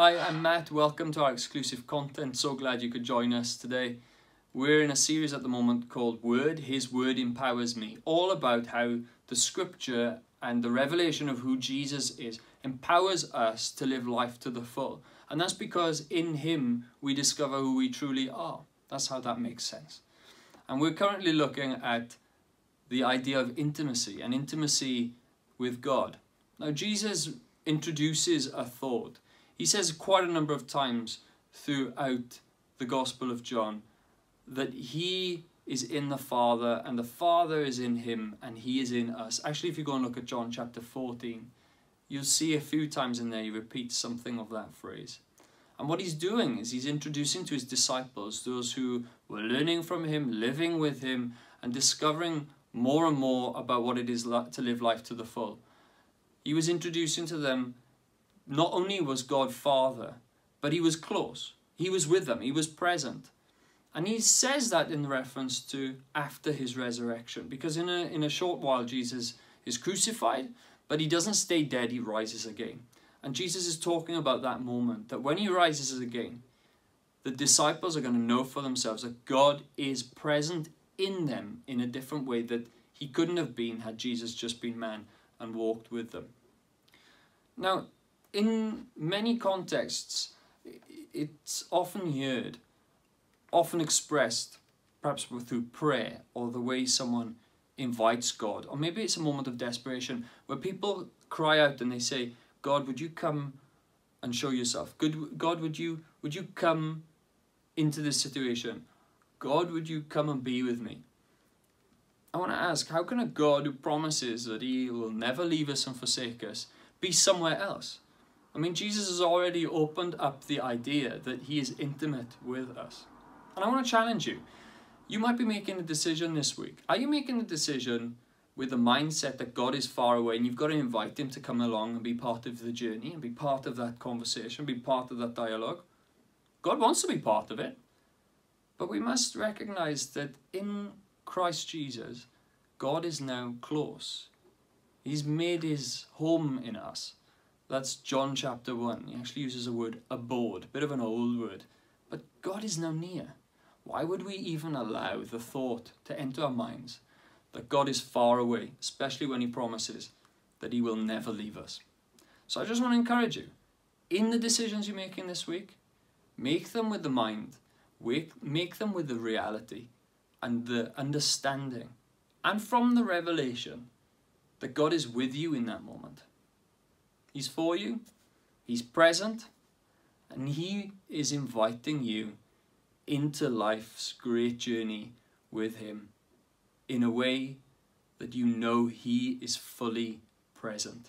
Hi, I'm Matt. Welcome to our exclusive content. So glad you could join us today. We're in a series at the moment called Word His Word Empowers Me, all about how the scripture and the revelation of who Jesus is empowers us to live life to the full. And that's because in Him we discover who we truly are. That's how that makes sense. And we're currently looking at the idea of intimacy and intimacy with God. Now, Jesus introduces a thought. He says quite a number of times throughout the Gospel of John that he is in the Father and the Father is in him and he is in us. Actually, if you go and look at John chapter 14, you'll see a few times in there he repeats something of that phrase. And what he's doing is he's introducing to his disciples, those who were learning from him, living with him, and discovering more and more about what it is like to live life to the full. He was introducing to them not only was God Father, but he was close. He was with them, he was present. And he says that in reference to after his resurrection, because in a, in a short while Jesus is crucified, but he doesn't stay dead, he rises again. And Jesus is talking about that moment that when he rises again, the disciples are going to know for themselves that God is present in them in a different way that he couldn't have been had Jesus just been man and walked with them. Now, in many contexts, it's often heard, often expressed, perhaps through prayer or the way someone invites God, or maybe it's a moment of desperation where people cry out and they say, God, would you come and show yourself? Good, God, would you would you come into this situation? God, would you come and be with me? I want to ask, how can a God who promises that he will never leave us and forsake us be somewhere else? I mean, Jesus has already opened up the idea that he is intimate with us. And I want to challenge you. You might be making a decision this week. Are you making a decision with the mindset that God is far away and you've got to invite him to come along and be part of the journey and be part of that conversation, be part of that dialogue. God wants to be part of it. But we must recognize that in Christ Jesus, God is now close. He's made his home in us. That's John chapter 1. He actually uses a word abode, a bit of an old word. But God is now near. Why would we even allow the thought to enter our minds that God is far away, especially when He promises that He will never leave us. So I just want to encourage you in the decisions you're making this week, make them with the mind, make them with the reality and the understanding and from the revelation that God is with you in that moment. He's for you, He's present, and He is inviting you into life's great journey with Him in a way that you know He is fully present.